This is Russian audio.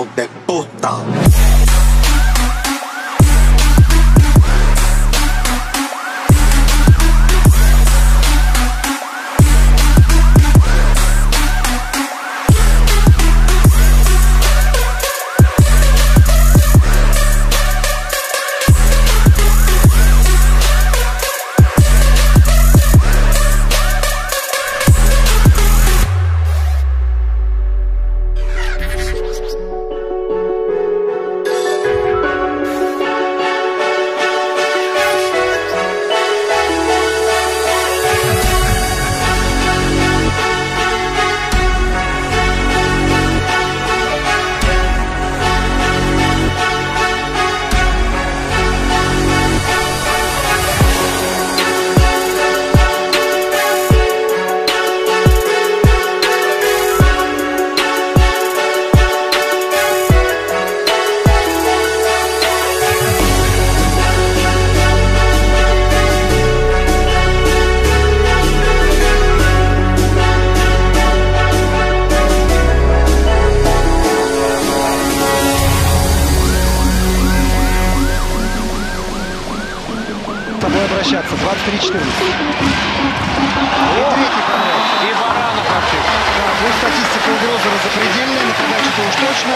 hijo de puta. возвращаться. 23-14. И третий подряд. И Баранов актив. Да, ну статистика угрозы запредельная, на передачу-то уж точно.